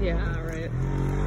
Yeah, right.